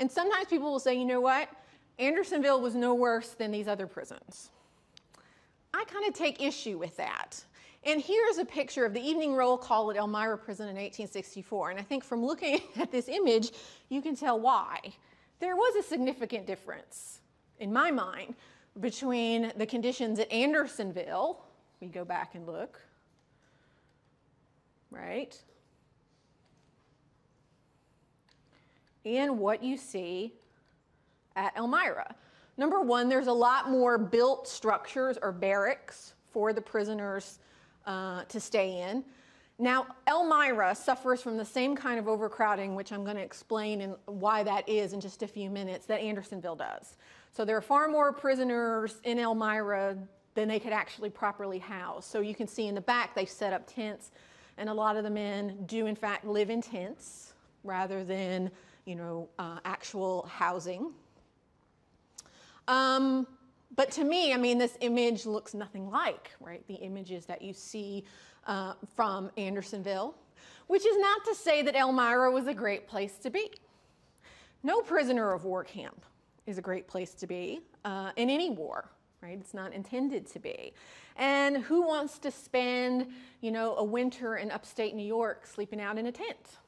And sometimes people will say, you know what? Andersonville was no worse than these other prisons. I kind of take issue with that. And here's a picture of the evening roll call at Elmira Prison in 1864. And I think from looking at this image, you can tell why. There was a significant difference, in my mind, between the conditions at Andersonville, we go back and look, right? And what you see at Elmira. Number one, there's a lot more built structures or barracks for the prisoners uh, to stay in. Now, Elmira suffers from the same kind of overcrowding, which I'm going to explain and why that is in just a few minutes, that Andersonville does. So there are far more prisoners in Elmira than they could actually properly house. So you can see in the back they set up tents, and a lot of the men do in fact live in tents rather than you know uh, actual housing. Um, but to me, I mean, this image looks nothing like, right, the images that you see uh, from Andersonville, which is not to say that Elmira was a great place to be. No prisoner of war camp is a great place to be uh, in any war, right? It's not intended to be. And who wants to spend, you know, a winter in upstate New York sleeping out in a tent?